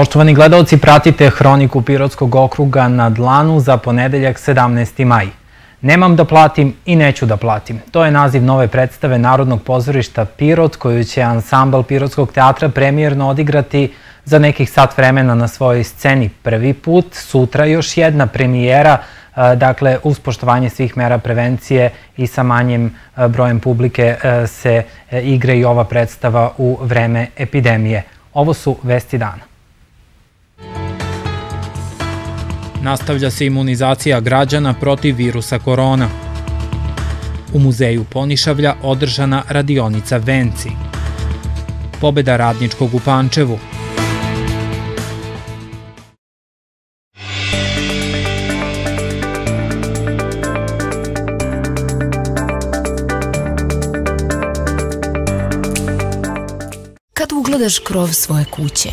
Poštovani gledalci, pratite Hroniku Pirotskog okruga na dlanu za ponedeljak 17. maj. Nemam da platim i neću da platim. To je naziv nove predstave Narodnog pozorišta Pirot, koju će ansambl Pirotskog teatra premijerno odigrati za nekih sat vremena na svojoj sceni prvi put. Sutra još jedna premijera, e, dakle, uz poštovanje svih mera prevencije i sa manjim e, brojem publike e, se igra i ova predstava u vreme epidemije. Ovo su Vesti dana. Nastavlja se imunizacija građana protiv virusa korona. U muzeju Ponišavlja održana radionica Venci. Pobeda radničkog u Pančevu. Kad ugledaš krov svoje kuće,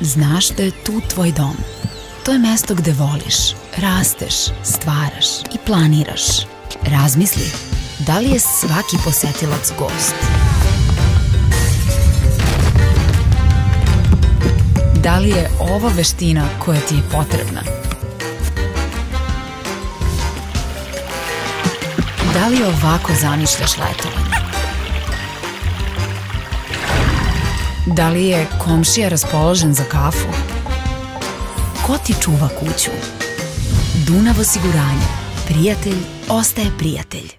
znaš da je tu tvoj dom. To je mesto gde voliš, rasteš, stvaraš i planiraš. Razmisli, da li je svaki posetilac gost? Da li je ovo veština koja ti je potrebna? Da li ovako zamišljaš letovanje? Da li je komšija raspoložen za kafu? Ko ti čuva kuću? Dunav osiguranje. Prijatelj ostaje prijatelj.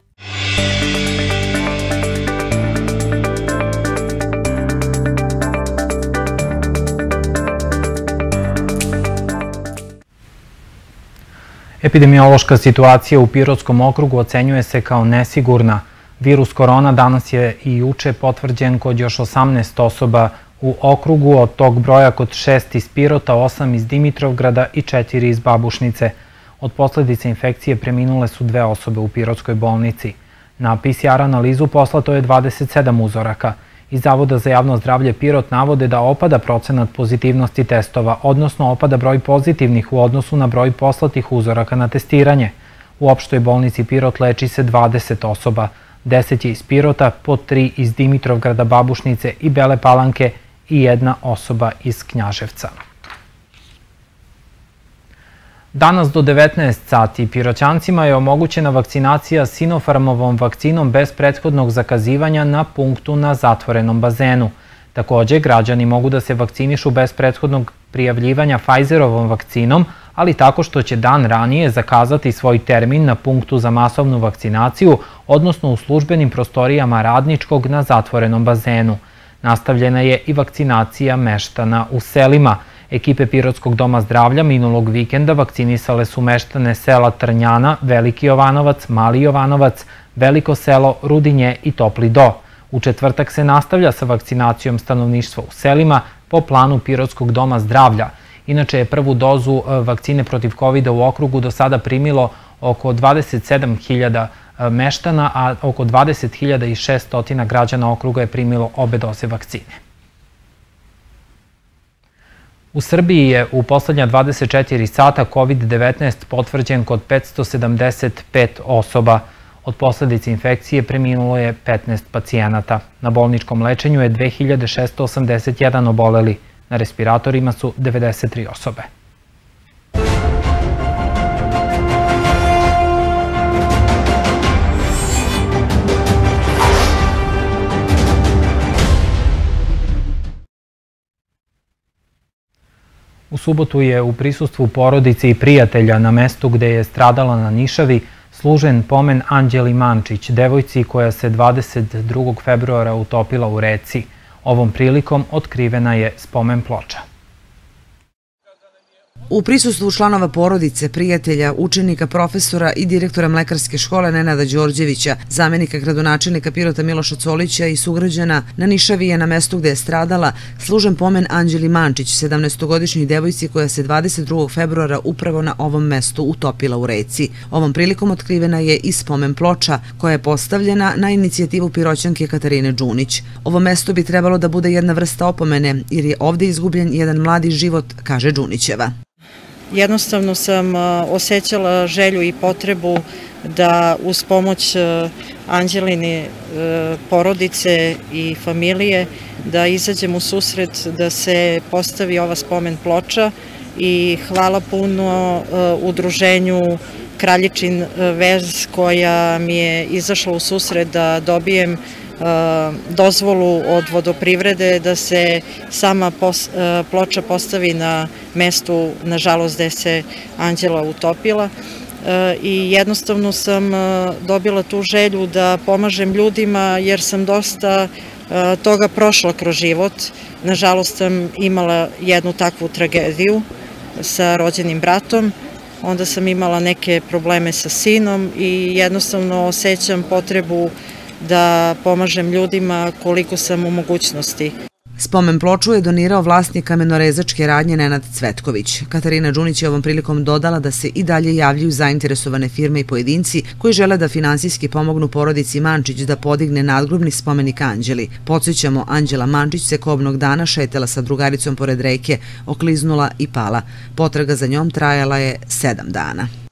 Epidemiološka situacija u Pirotskom okrugu ocenjuje se kao nesigurna. Virus korona danas je i uče potvrđen kod još 18 osoba u okrugu, od tog broja kod šest iz Pirota, osam iz Dimitrovgrada i četiri iz Babušnice. Od posledice infekcije preminule su dve osobe u Pirotskoj bolnici. Na PCR analizu poslato je 27 uzoraka. Iz Zavoda za javno zdravlje Pirot navode da opada procenat pozitivnosti testova, odnosno opada broj pozitivnih u odnosu na broj poslatih uzoraka na testiranje. U opštoj bolnici Pirot leči se 20 osoba, 10 je iz Pirota, po 3 iz Dimitrovgrada, Babušnice i Bele Palanke i jedna osoba iz Knjaževca. Danas do 19 sati piroćancima je omogućena vakcinacija Sinopharmovom vakcinom bez prethodnog zakazivanja na punktu na zatvorenom bazenu. Takođe, građani mogu da se vakcinišu bez prethodnog prijavljivanja Pfizerovom vakcinom, ali tako što će dan ranije zakazati svoj termin na punktu za masovnu vakcinaciju, odnosno u službenim prostorijama radničkog na zatvorenom bazenu. Nastavljena je i vakcinacija meštana u selima. Ekipe Pirotskog doma zdravlja minulog vikenda vakcinisale su meštane sela Trnjana, Veliki Jovanovac, Mali Jovanovac, Veliko selo, Rudinje i Topli Do. U četvrtak se nastavlja sa vakcinacijom stanovništva u selima po planu Pirotskog doma zdravlja. Inače je prvu dozu e, vakcine protiv COVID-a u okrugu do sada primilo oko 27.000 E, meštana, a oko 20.600 građana okruga je primilo obe doze vakcine. U Srbiji je u poslednja 24 sata COVID-19 potvrđen kod 575 osoba. Od posledice infekcije preminulo je 15 pacijenata. Na bolničkom lečenju je 2681 oboleli. Na respiratorima su 93 osobe. U subotu je u prisustvu porodice i prijatelja na mestu gde je stradala na Nišavi služen pomen Anđeli Mančić, devojci koja se 22. februara utopila u reci. Ovom prilikom otkrivena je spomen ploča. U prisustvu članova porodice, prijatelja, učenika, profesora i direktora Mlekarske škole Nenada Đorđevića, zamenika gradonačelnika Pirota Miloša Colića i sugrađana na Nišavi je na mestu gde je stradala služen pomen Anđeli Mančić, 17-godišnjoj devojci koja se 22. februara upravo na ovom mestu utopila u reci. Ovom prilikom otkrivena je i spomen ploča koja je postavljena na inicijativu piroćanke Katarine Đunić. Ovo mesto bi trebalo da bude jedna vrsta opomene jer je ovde izgubljen jedan mladi život, kaže Đunićeva. Jednostavno sam osjećala želju i potrebu da uz pomoć Anđeline porodice i familije da izađem u susret da se postavi ova spomen ploča i hvala puno udruženju Kraljičin vez koja mi je izašla u susret da dobijem dozvolu od vodoprivrede da se sama ploča postavi na mestu, nažalost, gde se Anđela utopila i jednostavno sam dobila tu želju da pomažem ljudima jer sam dosta toga prošla kroz život. Nažalost sam imala jednu takvu tragediju sa rođenim bratom, onda sam imala neke probleme sa sinom i jednostavno osjećam potrebu da pomažem ljudima koliko sam u mogućnosti. Spomen ploču je donirao vlasnik kamenorezačke radnje Nenad Cvetković. Katarina Đunić je ovom prilikom dodala da se i dalje javljaju zainteresovane firme i pojedinci koji žele da finansijski pomognu porodici Mančić da podigne nadgrobni spomenik Anđeli. Podsjećamo, Anđela Mančić se kobnog dana šetela sa drugaricom pored reke, okliznula i pala. Potraga za njom trajala je sedam dana.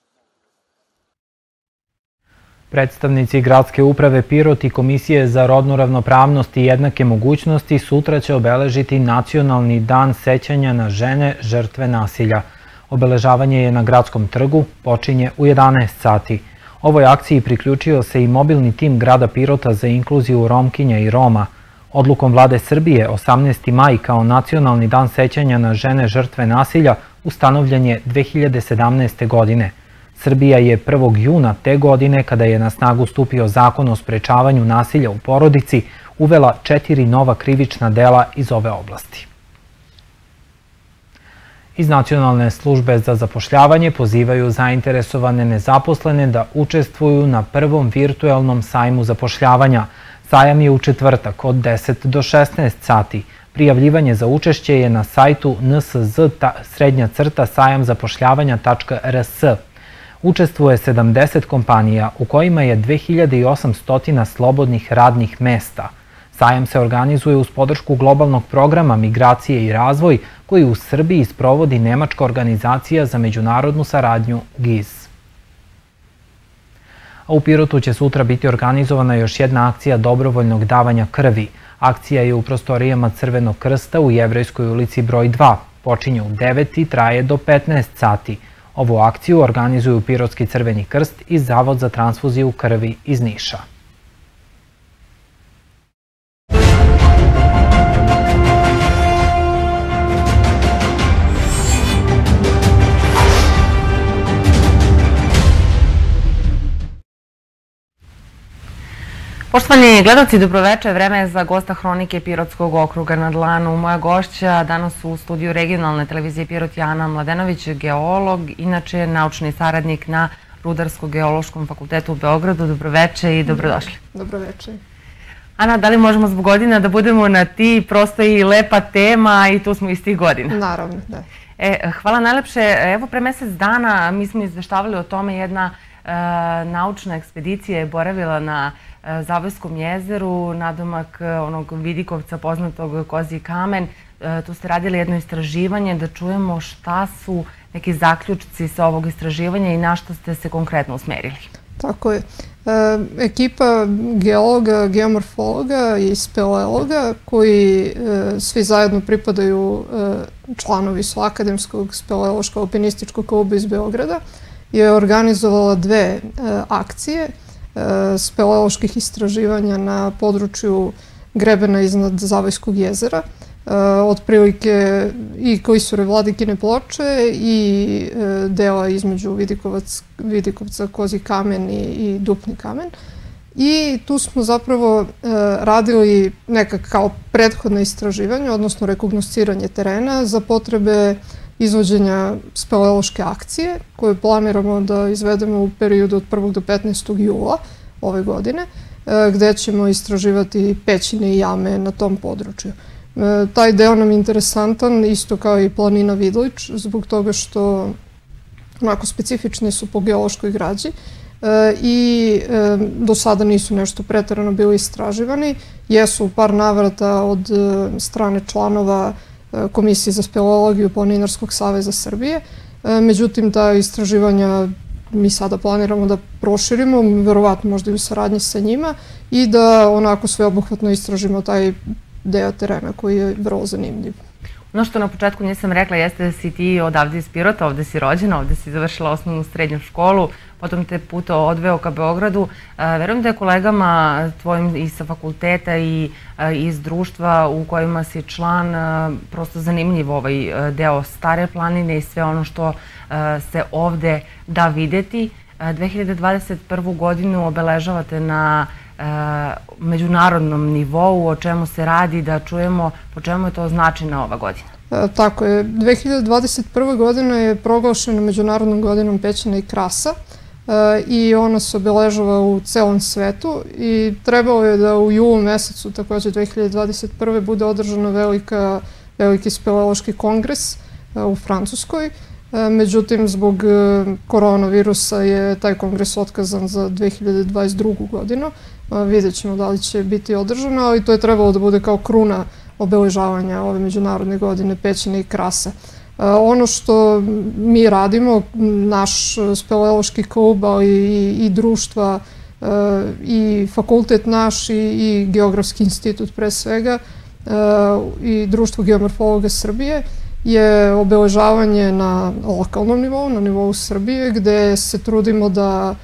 Predstavnici Gradske uprave Pirot i Komisije za rodnu ravnopravnost i jednake mogućnosti sutra će obeležiti Nacionalni dan sećanja na žene žrtve nasilja. Obeležavanje je na Gradskom trgu, počinje u 11 sati. Ovoj akciji priključio se i mobilni tim grada Pirota za inkluziju Romkinja i Roma. Odlukom vlade Srbije 18. maj kao Nacionalni dan sećanja na žene žrtve nasilja ustanovljen je 2017. godine – Srbija je 1. juna te godine, kada je na snagu stupio zakon o sprečavanju nasilja u porodici, uvela četiri nova krivična dela iz ove oblasti. Iz Nacionalne službe za zapošljavanje pozivaju zainteresovane nezaposlene da učestvuju na prvom virtuelnom sajmu zapošljavanja. Sajam je u četvrtak od 10 do 16 sati. Prijavljivanje za učešće je na sajtu nsz srednja crta sajamzapošljavanja.rs učestvuje 70 kompanija u kojima je 2800 slobodnih radnih mesta. Sajam se organizuje uz podršku globalnog programa Migracije i razvoj koji u Srbiji sprovodi Nemačka organizacija za međunarodnu saradnju GIZ. A u Pirotu će sutra biti organizovana još jedna akcija dobrovoljnog davanja krvi. Akcija je u prostorijama Crvenog krsta u Jevrejskoj ulici broj 2. Počinje u 9 i traje do 15 sati. Ovu akciju organizuju Pirotski crveni krst i Zavod za transfuziju krvi iz Niša. Poštovani gledalci, dobroveče. Vreme je za gosta Hronike Pirotskog okruga na dlanu. Moja gošća danas u studiju regionalne televizije Pirot Jana Mladenović, geolog, inače naučni saradnik na Rudarsko-geološkom fakultetu u Beogradu. Dobroveče i dobrodošli. Dobroveče. Ana, da li možemo zbog godina da budemo na ti? Prosto i lepa tema i tu smo iz tih godina. Naravno, da. E, hvala najlepše. Evo pre mesec dana mi smo izveštavali o tome jedna naučna ekspedicija je boravila na E, Zavojskom jezeru, nadomak e, onog Vidikovca poznatog Kozi kamen. E, tu ste radili jedno istraživanje da čujemo šta su neki zaključci sa ovog istraživanja i na što ste se konkretno usmerili. Tako je. E, ekipa geologa, geomorfologa i speleologa koji e, svi zajedno pripadaju e, članovi su Akademskog speleološko-alpinističkog kluba iz Beograda je organizovala dve akcije – E, speleoloških istraživanja na području grebena iznad Zavojskog jezera, e, otprilike i koji su Vladikine ploče i e, dela između Vidikovac, Vidikovca, Kozi kamen i, Dupni kamen. I tu smo zapravo radili neka kao prethodna istraživanja, odnosno rekognosciranje terena za potrebe izvođenja speleološke akcije koju planiramo da izvedemo u periodu od 1. do 15. jula ove godine, e, gde ćemo istraživati pećine i jame na tom području. E, taj deo nam je interesantan, isto kao i planina Vidlić, zbog toga što onako specifični su po geološkoj građi e, i do sada nisu nešto pretarano bili istraživani. Jesu par navrata od strane članova Komisije za speleologiju Planinarskog saveza Srbije. E, međutim, ta istraživanja mi sada planiramo da proširimo, verovatno možda i u saradnji sa njima i da onako sveobuhvatno istražimo taj deo terena koji je vrlo zanimljiv. Ono što na početku nisam rekla jeste da si ti odavde iz Pirota, ovde si rođena, ovde si završila osnovnu srednju školu, potom te puto odveo ka Beogradu. E, verujem da je kolegama tvojim i sa fakulteta i e, iz društva u kojima si član e, prosto zanimljiv ovaj deo stare planine i sve ono što se ovde da videti. 2021. godinu obeležavate na međunarodnom nivou, o čemu se radi, da čujemo po čemu je to značina ova godina. E, tako je. 2021. godina je proglašena Međunarodnom godinom pećina i krasa e, i ona se obeležava u celom svetu i trebalo je da u julu mesecu, takođe 2021. bude velika, veliki speleološki kongres e, u Francuskoj. Međutim, zbog koronavirusa je taj kongres otkazan za 2022. godinu. Vidjet ćemo da li će biti održano, ali to je trebalo da bude kao kruna obeležavanja ove međunarodne godine pećine i krase. Ono što mi radimo, naš speleološki klub, ali i, i društva i fakultet naš i, i Geografski institut pre svega i Društvo geomorfologa Srbije je obeležavanje na lokalnom nivou, na nivou Srbije, gde se trudimo da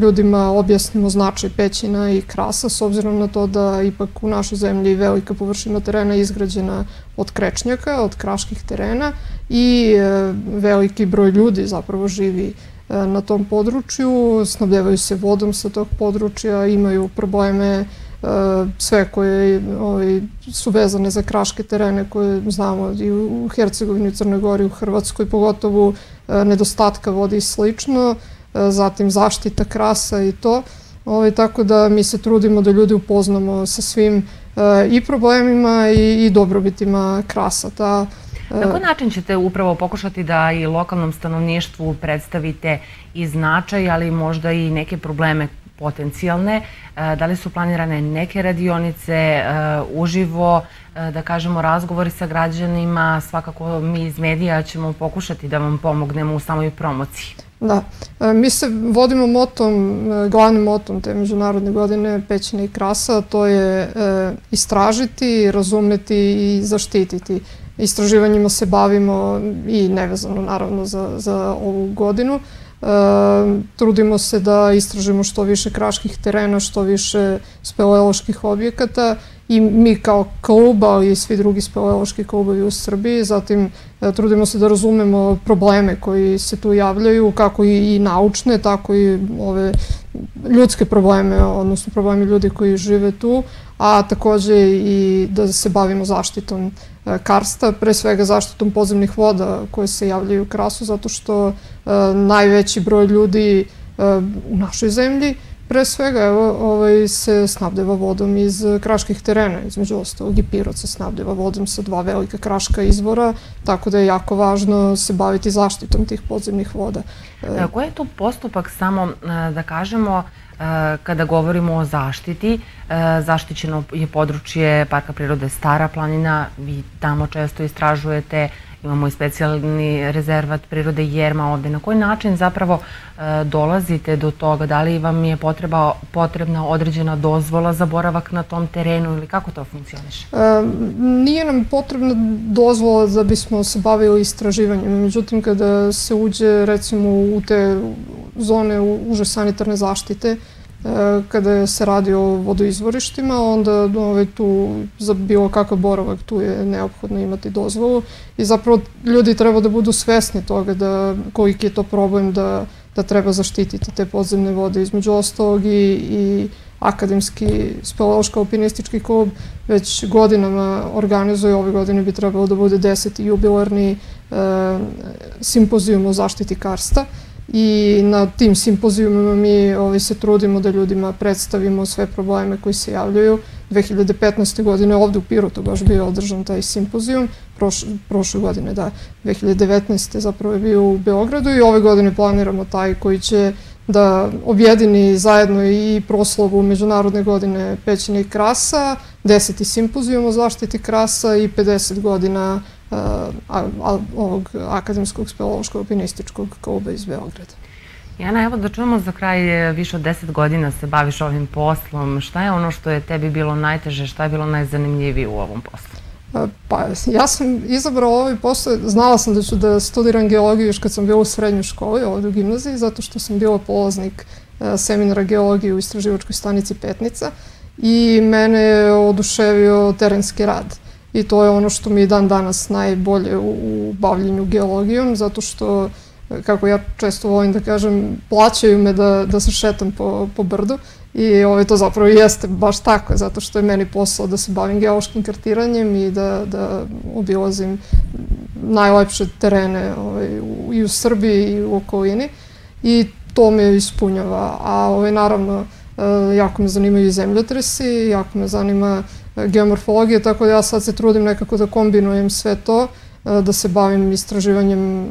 ljudima objasnimo značaj pećina i krasa, s obzirom na to da ipak u našoj zemlji velika površina terena je izgrađena od krečnjaka, od kraških terena i e, veliki broj ljudi zapravo živi e, na tom području, snabljevaju se vodom sa tog područja, imaju probleme sve koje ovaj, su vezane za kraške terene koje znamo i u Hercegovini, Crnoj Gori, u Hrvatskoj, pogotovo nedostatka vode i slično. E, zatim zaštita krasa i to. Ovaj, tako da mi se trudimo da ljude upoznamo sa svim e, i problemima i, i dobrobitima krasa. Ta, e, Na koji način ćete upravo pokušati da i lokalnom stanovništvu predstavite i značaj, ali možda i neke probleme potencijalne? Da li su planirane neke radionice uživo, da kažemo razgovori sa građanima? Svakako mi iz medija ćemo pokušati da vam pomognemo u samoj promociji. Da. E, mi se vodimo motom, e, glavnim motom te međunarodne godine Pećina i Krasa, to je e, istražiti, razumeti i zaštititi. Istraživanjima se bavimo i nevezano naravno za, za ovu godinu. E, trudimo se da istražimo što više kraških terena, što više speleoloških objekata i mi kao klub, ali i svi drugi speleološki klubovi u Srbiji. Zatim e, trudimo se da razumemo probleme koji se tu javljaju, kako i, i naučne, tako i ove ljudske probleme, odnosno problemi ljudi koji žive tu, a takođe i da se bavimo zaštitom e, karsta, pre svega zaštitom podzemnih voda koje se javljaju u krasu, zato što e, najveći broj ljudi u našoj zemlji Pre svega, evo, ovaj, se snabdeva vodom iz kraških terena, između ostalog i Pirot se snabdeva vodom sa dva velika kraška izvora, tako da je jako važno se baviti zaštitom tih podzemnih voda. E, koji je to postupak samo, e, da kažemo, e, kada govorimo o zaštiti, zaštićeno je područje Parka prirode Stara planina, vi tamo često istražujete imamo i specijalni rezervat prirode Jerma ovde. Na koji način zapravo e, dolazite do toga? Da li vam je potreba, potrebna određena dozvola za boravak na tom terenu ili kako to funkcioniše? E, nije nam potrebna dozvola da bismo se bavili istraživanjem. Međutim, kada se uđe recimo u te zone uže sanitarne zaštite, kada se radi o vodoizvorištima, onda ovaj, tu za bilo kakav boravak tu je neophodno imati dozvolu i zapravo ljudi treba da budu svesni toga da koliki je to problem da, da treba zaštititi te podzemne vode. Između ostalog i, i akademski speleološko-alpinistički klub već godinama organizuje, ove godine bi trebalo da bude deseti jubilarni e, simpozijum o zaštiti karsta i na tim simpozijumima mi ovaj, se trudimo da ljudima predstavimo sve probleme koji se javljaju. 2015. godine ovde u Pirotu baš bio održan taj simpozijum, Proš, prošle godine, da, 2019. zapravo je bio u Beogradu i ove godine planiramo taj koji će da objedini zajedno i proslavu Međunarodne godine pećine i krasa, deseti simpozijum o zaštiti krasa i 50 godina a, a, ovog akademskog speleološkog alpinističkog kluba iz Beograda. Jana, evo da čujemo za kraj, više od deset godina se baviš ovim poslom. Šta je ono što je tebi bilo najteže, šta je bilo najzanimljivije u ovom poslu? Pa, ja sam izabrao ovaj posao, znala sam da ću da studiram geologiju još kad sam bila u srednjoj školi, ovde u gimnaziji, zato što sam bila polaznik seminara geologije u istraživačkoj stanici Petnica i mene je oduševio terenski rad. I to je ono što mi dan danas najbolje u bavljenju geologijom, zato što, kako ja često volim da kažem, plaćaju me da, da se šetam po, po brdu. I ovaj, to zapravo jeste baš tako, zato što je meni posao da se bavim geološkim kartiranjem i da, da obilazim najlepše terene ovaj, u, i u Srbiji i u okolini. I to me ispunjava, a ovaj, naravno e, jako me zanimaju i zemljotresi, jako me zanima e, geomorfologija, tako da ja sad se trudim nekako da kombinujem sve to, e, da se bavim istraživanjem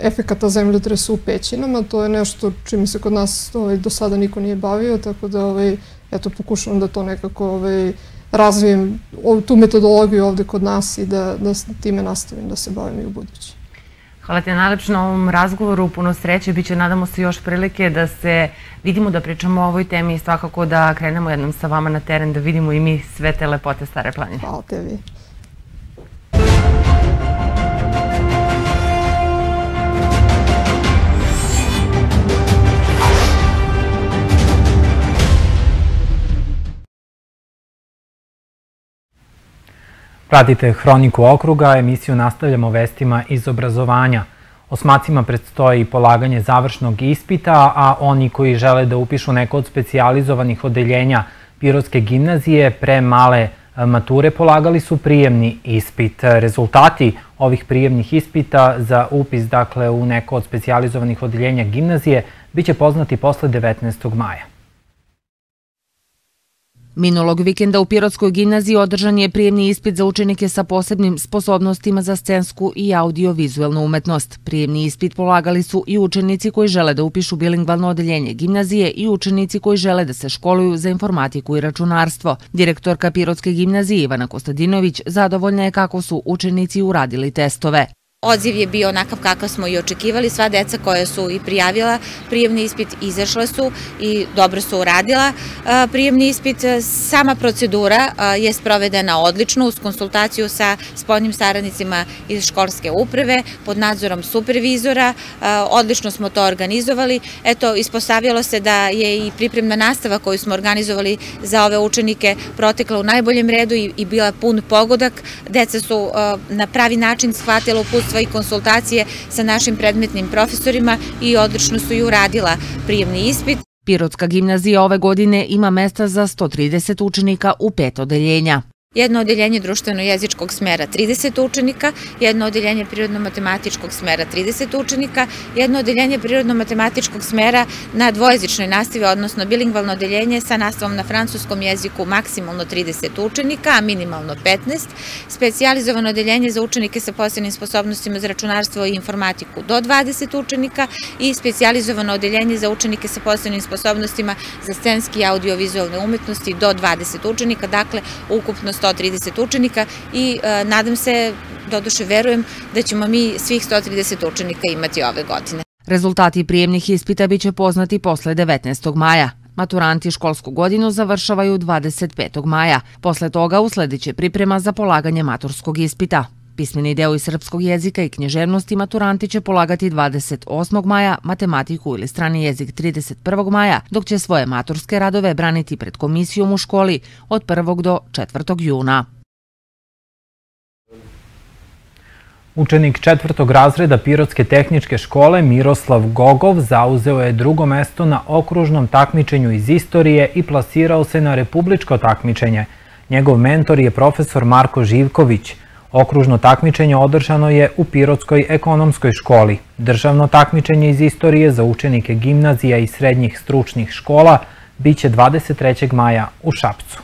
efekata zemljotresa u pećinama, to je nešto čime se kod nas ovaj, do sada niko nije bavio, tako da ovaj, eto, pokušavam da to nekako ovaj, razvijem tu metodologiju ovde kod nas i da, da time nastavim da se bavim i u budući. Hvala ti najlepše na ovom razgovoru, puno sreće, bit će nadamo se još prilike da se vidimo da pričamo o ovoj temi i svakako da krenemo jednom sa vama na teren da vidimo i mi sve te lepote Stare planine. Hvala tebi. Pratite Hroniku okruga, emisiju nastavljamo vestima iz obrazovanja. Osmacima predstoji polaganje završnog ispita, a oni koji žele da upišu neko od specijalizovanih odeljenja Pirotske gimnazije pre male e, mature polagali su prijemni ispit. Rezultati ovih prijemnih ispita za upis dakle, u neko od specijalizovanih odeljenja gimnazije biće poznati posle 19. maja. Minulog vikenda u Pirotskoj gimnaziji održan je prijemni ispit za učenike sa posebnim sposobnostima za scensku i audio-vizualnu umetnost. Prijemni ispit polagali su i učenici koji žele da upišu bilingvalno odeljenje gimnazije i učenici koji žele da se školuju za informatiku i računarstvo. Direktorka Pirotske gimnazije Ivana Kostadinović zadovoljna je kako su učenici uradili testove. Odziv je bio onakav kakav smo i očekivali. Sva deca koja su i prijavila prijemni ispit izašla su i dobro su uradila prijemni ispit. Sama procedura je sprovedena odlično uz konsultaciju sa spoljnim saradnicima iz školske uprave pod nadzorom supervizora. Odlično smo to organizovali. Eto, ispostavljalo se da je i pripremna nastava koju smo organizovali za ove učenike protekla u najboljem redu i bila pun pogodak. Deca su na pravi način shvatila uputstva uputstva i konsultacije sa našim predmetnim profesorima i odlično su i uradila prijemni ispit. Pirotska gimnazija ove godine ima mesta za 130 učenika u pet odeljenja jedno odeljenje društveno-jezičkog smera 30 učenika, jedno odeljenje prirodno-matematičkog smera 30 učenika, jedno odeljenje prirodno-matematičkog smera na dvojezičnoj nastavi, odnosno bilingvalno odeljenje sa nastavom na francuskom jeziku maksimalno 30 učenika, a minimalno 15, specijalizovano odeljenje za učenike sa posebnim sposobnostima za računarstvo i informatiku do 20 učenika i specijalizovano odeljenje za učenike sa posebnim sposobnostima za scenski i audio-vizualne umetnosti do 20 učenika, dakle ukupno 100 130 učenika i e, nadam se, doduše verujem, da ćemo mi svih 130 učenika imati ove godine. Rezultati prijemnih ispita biće poznati posle 19. maja. Maturanti školsku godinu završavaju 25. maja. Posle toga uslediće priprema za polaganje maturskog ispita. Pismeni deo iz srpskog jezika i knježevnosti maturanti će polagati 28. maja, matematiku ili strani jezik 31. maja, dok će svoje maturske radove braniti pred komisijom u školi od 1. do 4. juna. Učenik četvrtog razreda Pirotske tehničke škole Miroslav Gogov zauzeo je drugo mesto na okružnom takmičenju iz istorije i plasirao se na republičko takmičenje. Njegov mentor je profesor Marko Živković – Okružno takmičenje održano je u Pirotskoj ekonomskoj školi. Državno takmičenje iz istorije za učenike gimnazija i srednjih stručnih škola biće 23. maja u Šapcu.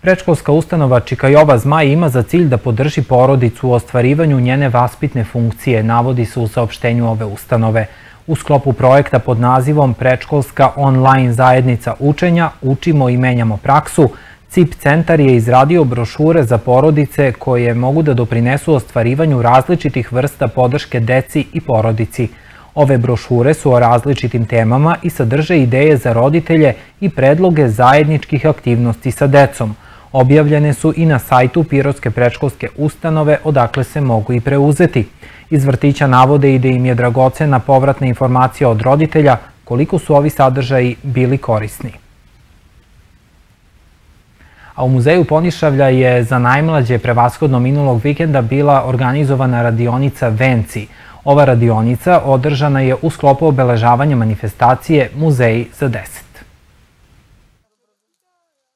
Prečkolska ustanova Čikajova Zmaj ima za cilj da podrži porodicu u ostvarivanju njene vaspitne funkcije, navodi se u saopštenju ove ustanove. U sklopu projekta pod nazivom Prečkolska online zajednica učenja Učimo i menjamo praksu, CIP centar je izradio brošure za porodice koje mogu da doprinesu ostvarivanju različitih vrsta podrške deci i porodici. Ove brošure su o različitim temama i sadrže ideje za roditelje i predloge zajedničkih aktivnosti sa decom. Objavljene su i na sajtu Pirotske prečkolske ustanove odakle se mogu i preuzeti. Iz vrtića navode i da im je dragocena povratna informacija od roditelja koliko su ovi sadržaji bili korisni. A u Muzeju Ponišavlja je za najmlađe prevashodno minulog vikenda bila organizovana radionica Venci. Ova radionica održana je u sklopu obeležavanja manifestacije Muzeji za deset.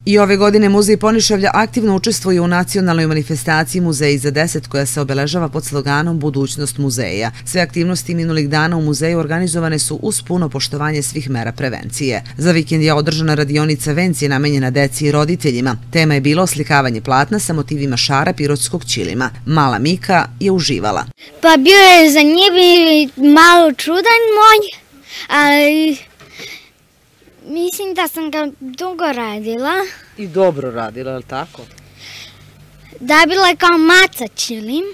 I ove godine Muzej Ponišavlja aktivno učestvuje u nacionalnoj manifestaciji Muzeji za deset koja se obeležava pod sloganom Budućnost muzeja. Sve aktivnosti minulih dana u muzeju organizovane su uz puno poštovanje svih mera prevencije. Za vikend je održana radionica Vencije namenjena deci i roditeljima. Tema je bilo oslikavanje platna sa motivima šara pirotskog ćilima. Mala Mika je uživala. Pa bio je za njih malo čudan moj, ali Mislim da sam ga dugo radila. I dobro radila, je li tako? Da, bila je kao maca čilim.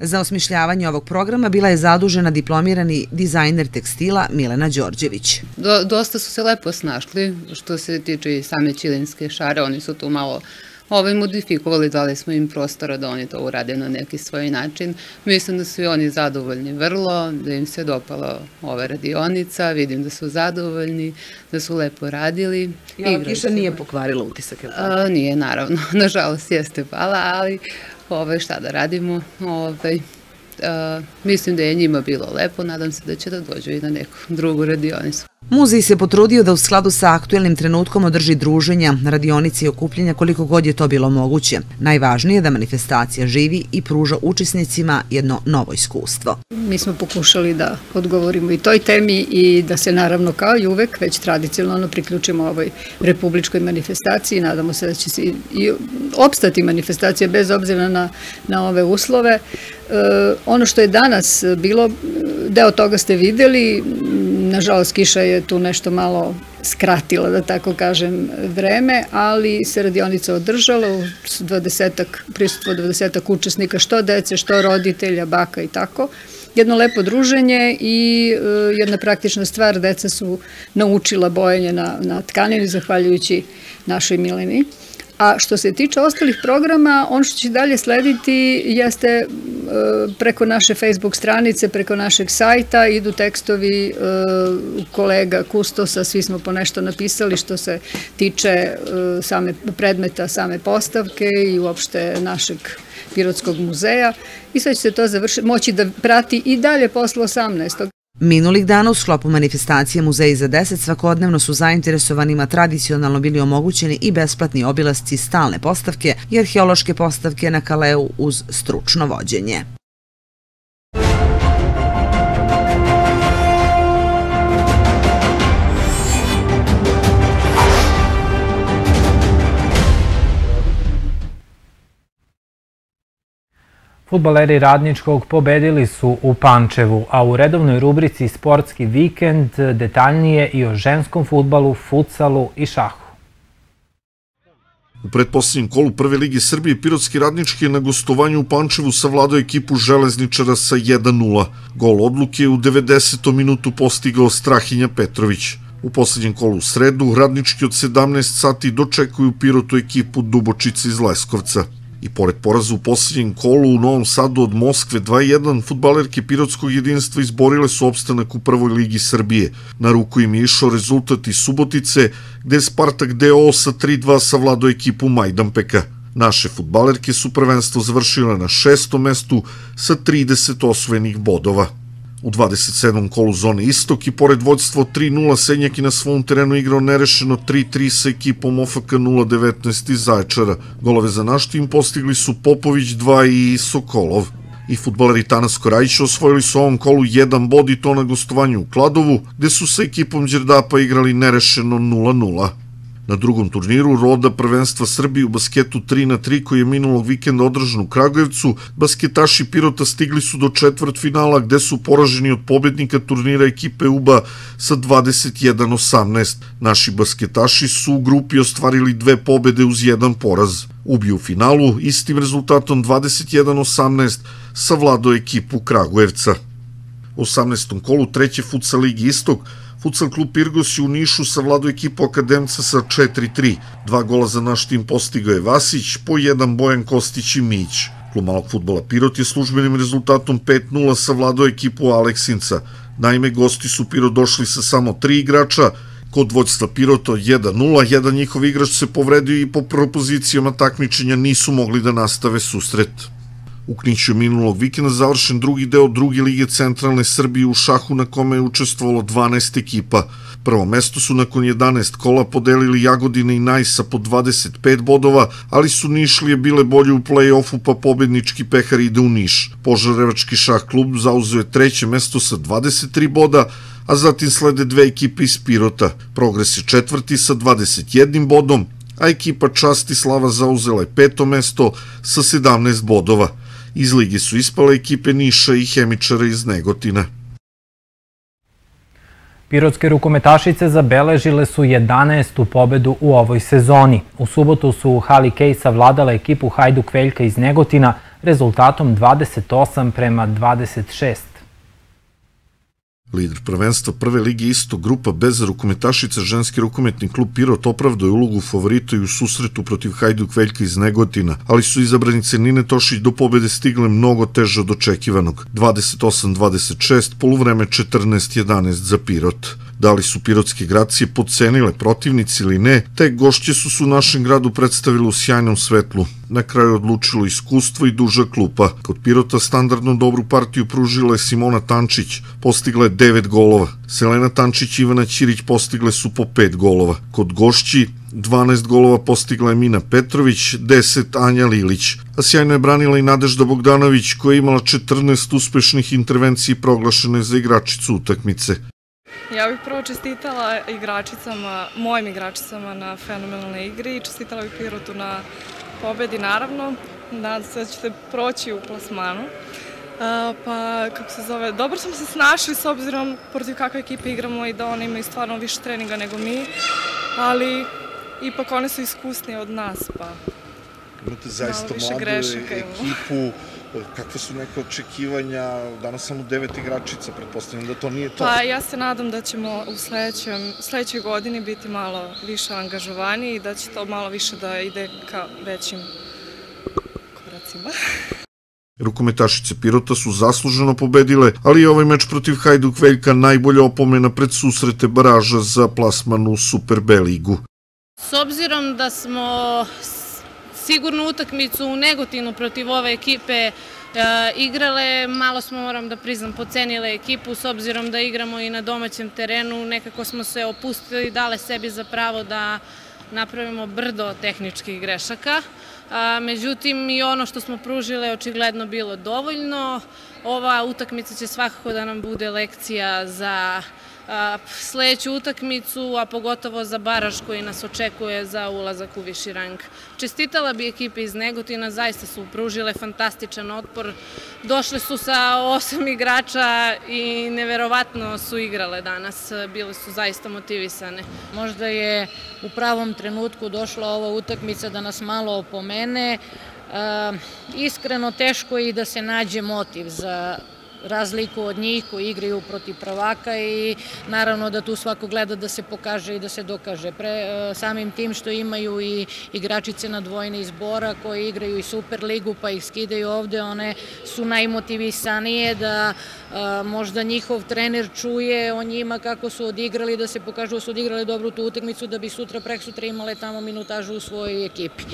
Za osmišljavanje ovog programa bila je zadužena diplomirani dizajner tekstila Milena Đorđević. Do, dosta su se lepo snašli što se tiče i same čilinske šare, oni su tu malo ovaj, modifikovali, dali smo im prostora da oni to urade na neki svoj način. Mislim da su i oni zadovoljni vrlo, da im se dopala ova radionica, vidim da su zadovoljni, da su lepo radili. I ova kiša nije pokvarila utisak? A, nije, naravno. Nažalost, jeste pala, ali ovaj, šta da radimo, ovaj, a, mislim da je njima bilo lepo, nadam se da će da dođu i na neku drugu radionicu. Muzej se potrudio da u skladu sa aktuelnim trenutkom održi druženja, radionice i okupljenja koliko god je to bilo moguće. Najvažnije je da manifestacija živi i pruža učesnicima jedno novo iskustvo. Mi smo pokušali da odgovorimo i toj temi i da se naravno kao i uvek već tradicionalno priključimo ovoj republičkoj manifestaciji. Nadamo se da će se i opstati manifestacija bez obzira na, na ove uslove. E, ono što je danas bilo, deo toga ste videli, Nažalost, kiša je tu nešto malo skratila, da tako kažem, vreme, ali se radionica održala u 20 prisustvo 20 učesnika, što dece, što roditelja, baka i tako. Jedno lepo druženje i jedna praktična stvar, deca su naučila bojenje na, na tkanini, zahvaljujući našoj Mileni. A što se tiče ostalih programa, ono što će dalje slediti jeste e, preko naše Facebook stranice, preko našeg sajta, idu tekstovi e, kolega Kustosa, svi smo po nešto napisali što se tiče e, same predmeta, same postavke i uopšte našeg Pirotskog muzeja i sve će se to završiti, moći da prati i dalje posle 18. Minulih dana u sklopu manifestacije Muzeji za 10 svakodnevno su zainteresovanima tradicionalno bili omogućeni i besplatni obilasci stalne postavke i arheološke postavke na Kaleu uz stručno vođenje. Futbaleri Radničkog pobedili su u Pančevu, a u redovnoj rubrici Sportski vikend detaljnije i o ženskom futbalu, futsalu i šahu. U predposlednjem kolu Prve ligi Srbije Pirotski radnički je na gostovanju u Pančevu savladao ekipu železničara sa 1-0. Gol odluke u 90. minutu postigao Strahinja Petrović. U poslednjem kolu u sredu radnički od 17 sati dočekuju Pirotu ekipu Dubočica iz Leskovca. I pored poraza u posljednjem kolu u Novom Sadu od Moskve 2-1, futbalerke Pirotskog jedinstva izborile su opstanak u prvoj ligi Srbije. Na ruku im je išao rezultat iz Subotice, gde Spartak DO sa 3-2 savladao ekipu Majdanpeka. Naše futbalerke su prvenstvo završile na šestom mestu sa 30 osvojenih bodova. U 27. kolu zone Istok i pored vođstvo 3-0 Senjak i na svom terenu igrao nerešeno 3-3 sa ekipom OFK 0-19 iz Zaječara. Golove za naš tim postigli su Popović 2 i Sokolov. I futbaleri Tanas Korajić osvojili su ovom kolu jedan bod i to na gostovanju u Kladovu, gde su sa ekipom Đerdapa igrali nerešeno 0-0. Na drugom turniru roda prvenstva Srbije u basketu 3 na 3 koji je minulog vikenda održan u Kragujevcu, basketaši Pirota stigli su do četvrt finala gde su poraženi od pobednika turnira ekipe UBA sa 21-18. Naši basketaši su u grupi ostvarili dve pobede uz jedan poraz. Ubi u finalu istim rezultatom 21-18 savladao ekipu Kragujevca. U 18. kolu treće futsal ligi Istok, Futsal klub Pirgos je u Nišu savladao ekipu Akademca sa 4-3. Dva gola za naš tim postigao je Vasić, po jedan Bojan Kostić i Mić. Klub malog futbola Pirot je službenim rezultatom 5-0 savladao ekipu Aleksinca. Naime, gosti su Pirot došli sa samo tri igrača, kod vođstva Pirota 1-0, jedan njihov igrač se povredio i po propozicijama takmičenja nisu mogli da nastave susret. U Kniću minulog vikenda završen drugi deo druge lige centralne Srbije u šahu na kome je učestvovalo 12 ekipa. Prvo mesto su nakon 11 kola podelili Jagodine i Najsa po 25 bodova, ali su Nišlije bile bolje u play-offu pa pobednički pehar ide u Niš. Požarevački šah klub zauzeo je treće mesto sa 23 boda, a zatim slede dve ekipe iz Pirota. Progres je četvrti sa 21 bodom, a ekipa Časti Slava zauzela je peto mesto sa 17 bodova. Iz ligi su ispale ekipe Niša i Hemičara iz Negotina. Pirotske rukometašice zabeležile su 11. pobedu u ovoj sezoni. U subotu su u Hali Kej savladala ekipu Hajduk Veljka iz Negotina rezultatom 28 prema 26. Lider prvenstva prve ligi isto grupa bez rukometašica ženski rukometni klub Pirot opravdao je ulogu favorita i u susretu protiv Hajduk Veljka iz Negotina, ali su izabranice Nine Tošić do pobede stigle mnogo teže od očekivanog. 28-26, poluvreme 14-11 za Pirot. Da li su pirotske gracije podcenile protivnici ili ne, te gošće su su našem gradu predstavili u sjajnom svetlu. Na kraju odlučilo iskustvo i duža klupa. Kod Pirota standardno dobru partiju pružila je Simona Tančić, postigla je 9 golova. Selena Tančić i Ivana Ćirić postigle su po 5 golova. Kod gošći 12 golova postigla je Mina Petrović, 10 Anja Lilić, a sjajno je branila i Nadežda Bogdanović koja je imala 14 uspešnih intervenciji proglašene za igračicu utakmice. Ja bih prvo čestitala igračicama, mojim igračicama na fenomenalnoj igri i čestitala bih Pirotu na pobedi naravno. Nadam se da ćete proći u plasmanu. Uh, pa, kako se zove, dobro smo se snašli s obzirom protiv kakve ekipe igramo i da oni imaju stvarno više treninga nego mi, ali ipak one su iskusnije od nas, pa Imate zaista mladu ekipu, kakve su neke očekivanja, danas samo devet igračica, pretpostavljam da to nije to. Pa ja se nadam da ćemo u sledećem, sledećoj godini biti malo više angažovani i da će to malo više da ide ka većim koracima. Rukometašice Pirota su zasluženo pobedile, ali je ovaj meč protiv Hajduk Veljka najbolja opomena pred susrete baraža za plasman u Super B ligu. S obzirom da smo sigurnu utakmicu u Negotinu protiv ove ekipe e, igrale, malo smo, moram da priznam, pocenile ekipu s obzirom da igramo i na domaćem terenu, nekako smo se opustili i dale sebi za pravo da napravimo brdo tehničkih grešaka. Međutim, i ono što smo pružile očigledno bilo dovoljno. Ova utakmica će svakako da nam bude lekcija za sledeću utakmicu, a pogotovo za Baraž koji nas očekuje za ulazak u viši rang. Čestitala bi ekipe iz Negotina, zaista su pružile fantastičan otpor. Došle su sa osam igrača i neverovatno su igrale danas, bile su zaista motivisane. Možda je u pravom trenutku došla ova utakmica da nas malo opomene. Iskreno teško i da se nađe motiv za razliku od njih koji igraju protiv prvaka i naravno da tu svako gleda da se pokaže i da se dokaže. Pre, e, samim tim što imaju i igračice na dvojne izbora koji igraju i Superligu pa ih skidaju ovde, one su najmotivisanije da a, e, možda njihov trener čuje o njima kako su odigrali, da se pokažu da su odigrali dobru tu utakmicu da bi sutra prek sutra imale tamo minutažu u svojoj ekipi.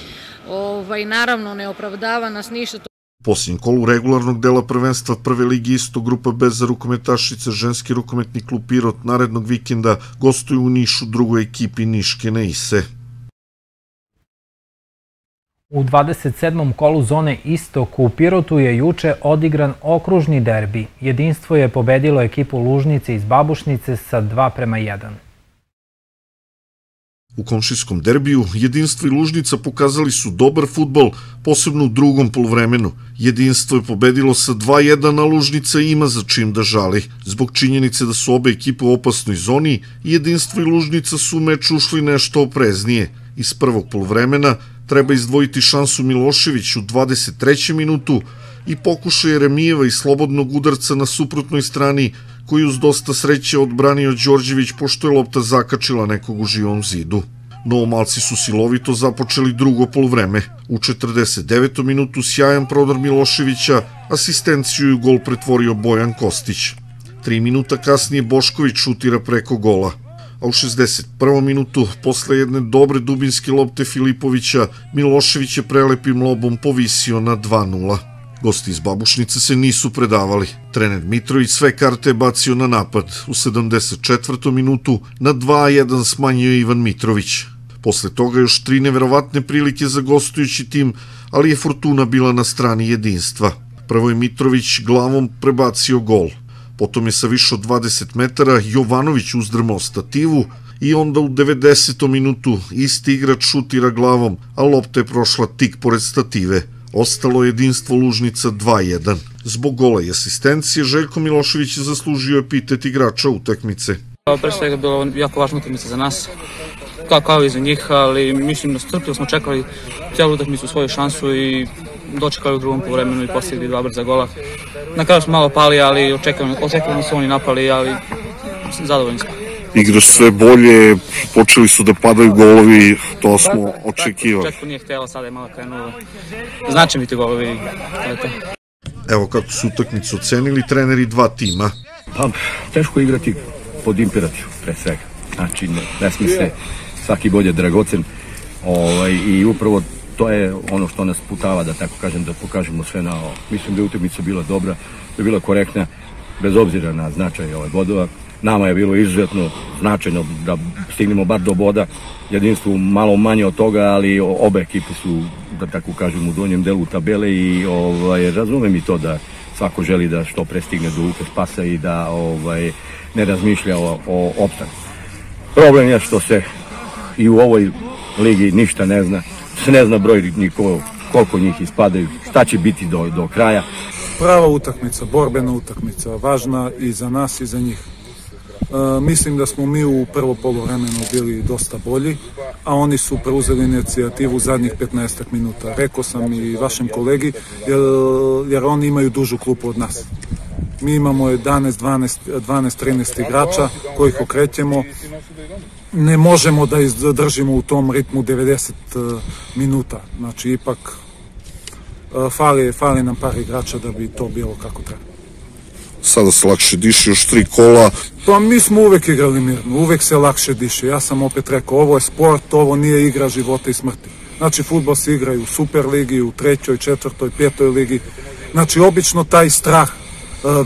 Ovaj, naravno, ne opravdava nas ništa posljednjem kolu regularnog dela prvenstva Prve ligi isto grupa bez za rukometašice ženski rukometni klub Pirot narednog vikenda gostuju u Nišu drugoj ekipi Niške Neise. U 27. kolu zone Istok u Pirotu je juče odigran okružni derbi. Jedinstvo je pobedilo ekipu Lužnice iz Babušnice sa 2 prema 1. U komšijskom derbiju Jedinstvo i Lužnica pokazali su dobar futbol, posebno u drugom polovremenu. Jedinstvo je pobedilo sa 2-1, a Lužnica ima za čim da žali. Zbog činjenice da su obe ekipe u opasnoj zoni, Jedinstvo i Lužnica su u meč ušli nešto opreznije. Iz prvog polovremena treba izdvojiti šansu Milošević u 23. minutu, i pokušaj Remijeva i slobodnog udarca na suprotnoj strani, koji uz dosta sreće odbranio Đorđević pošto je lopta zakačila nekog u živom zidu. Novomalci su silovito započeli drugo polovreme. U 49. minutu sjajan prodor Miloševića, asistenciju i gol pretvorio Bojan Kostić. Tri minuta kasnije Bošković šutira preko gola. A u 61. minutu, posle jedne dobre dubinske lopte Filipovića, Milošević je prelepim lobom povisio na 2-0. Gosti iz Babušnice se nisu predavali. Trener Mitrović sve karte bacio na napad. U 74. minutu na 2-1 smanjio Ivan Mitrović. Posle toga još tri neverovatne prilike za gostujući tim, ali je Fortuna bila na strani jedinstva. Prvo je Mitrović glavom prebacio gol. Potom je sa više od 20 metara Jovanović uzdrmao stativu i onda u 90. minutu isti igrač šutira glavom, a lopta je prošla tik pored stative. Ostalo je jedinstvo Lužnica 2-1. Zbog gola i asistencije Željko Milošević je zaslužio epitet igrača utakmice. Pre svega bilo jako važna utakmica za nas kao, kao i za njih, ali mislim da strpili smo čekali cijelu utakmicu svoju šansu i dočekali u drugom povremenu i postigli dva brza gola. Na kraju smo malo pali, ali očekavano, očekavano su oni napali, ali zadovoljni smo. Igra sve bolje, počeli su da padaju golovi, to smo očekivali. Početku nije htjela, sada je malo krenulo. Znači mi ti golovi, eto. Evo kako su utakmicu ocenili treneri dva tima. Pa, teško igrati pod imperativu, pre svega. Znači, ne, ne smije se svaki bod je dragocen ovaj, i upravo to je ono što nas putava, da tako kažem, da pokažemo sve na ovo. Mislim da je utakmica bila dobra, da je bila korektna, bez obzira na značaj ovaj bodova. Nama je bilo izuzetno značajno da stignemo bar do boda, jedinstvu malo manje od toga, ali obe ekipe su, da tako kažem, u donjem delu tabele i ovaj, razumem i to da svako želi da što pre stigne do luke spasa i da ovaj, ne razmišlja o, o opstanku. Problem je što se i u ovoj ligi ništa ne zna. Se ne zna broj niko, koliko njih ispadaju, šta će biti do, do kraja. Prava utakmica, borbena utakmica, važna i za nas i za njih. E, mislim da smo mi u prvo polovremenu bili dosta bolji, a oni su preuzeli inicijativu zadnjih 15 minuta. Rekao sam i vašem kolegi, jer, jer oni imaju dužu klupu od nas. Mi imamo 11, 12, 12 13 igrača kojih okrećemo ne možemo da izdržimo u tom ritmu 90 e, minuta. Znači, ipak e, fali, fali nam par igrača da bi to bilo kako treba. Sada se lakše diše još tri kola. Pa mi smo uvek igrali mirno, uvek se lakše diše. Ja sam opet rekao, ovo je sport, ovo nije igra života i smrti. Znači, futbol se igra u Super ligi, u trećoj, četvrtoj, petoj ligi. Znači, obično taj strah e,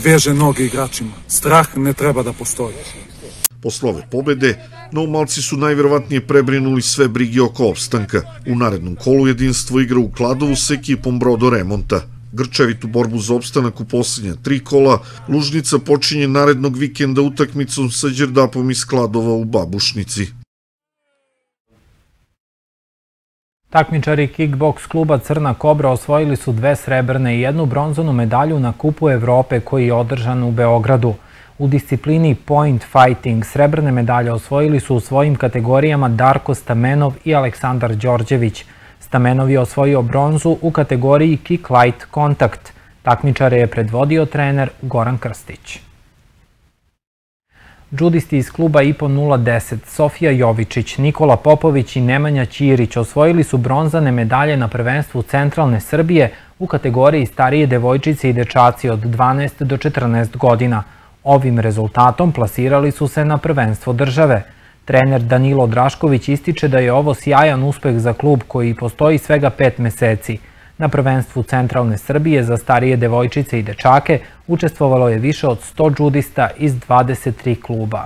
veže noge igračima. Strah ne treba da postoji. Posle ove pobede, Noumalci su najverovatnije prebrinuli sve brige oko opstanka. U narednom kolu jedinstvo igra u Kladovu s ekipom Brodo Remonta. Grčevitu borbu za opstanak u posljednja tri kola, Lužnica počinje narednog vikenda utakmicom sa Đerdapom iz Kladova u Babušnici. Takmičari kickboks kluba Crna Kobra osvojili su dve srebrne i jednu bronzanu medalju na Kupu Evrope koji je održan u Beogradu. U disciplini point fighting srebrne medalje osvojili su u svojim kategorijama Darko Stamenov i Aleksandar Đorđević. Stamenov je osvojio bronzu u kategoriji kick light kontakt. Takmičare je predvodio trener Goran Krstić. Džudisti iz kluba IPO 010, Sofija Jovičić, Nikola Popović i Nemanja Ćirić osvojili su bronzane medalje na prvenstvu Centralne Srbije u kategoriji starije devojčice i dečaci od 12 do 14 godina – Ovim rezultatom plasirali su se na prvenstvo države. Trener Danilo Drašković ističe da je ovo sjajan uspeh za klub koji postoji svega pet meseci. Na prvenstvu Centralne Srbije za starije devojčice i dečake učestvovalo je više od 100 džudista iz 23 kluba.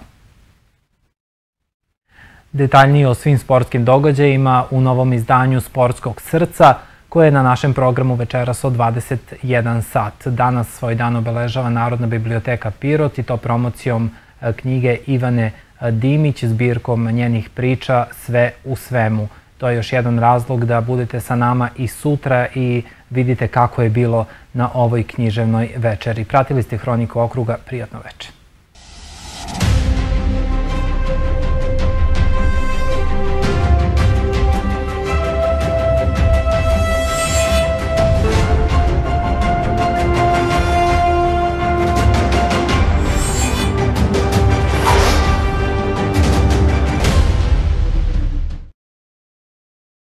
Detaljnije o svim sportskim događajima u novom izdanju Sportskog srca – koje je na našem programu večeras od 21 sat. Danas svoj dan obeležava Narodna biblioteka Pirot i to promocijom e, knjige Ivane e, Dimić, zbirkom njenih priča Sve u svemu. To je još jedan razlog da budete sa nama i sutra i vidite kako je bilo na ovoj književnoj večeri. Pratili ste Hroniku okruga. Prijatno večer.